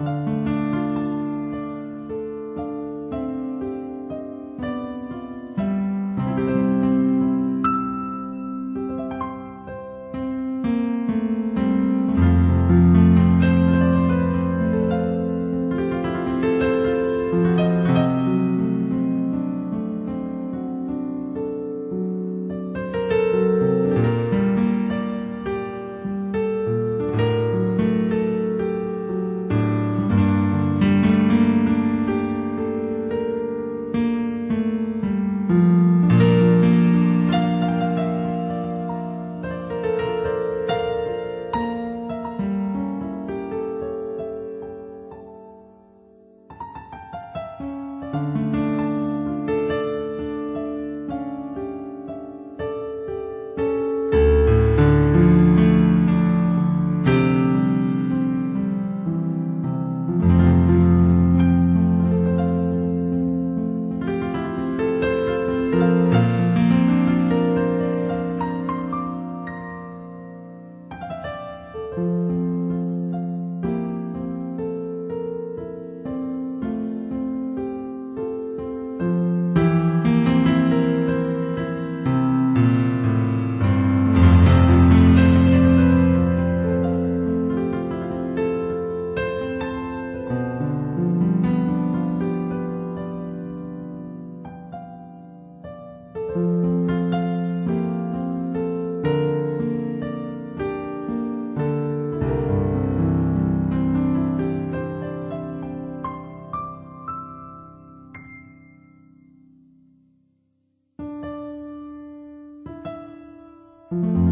Música You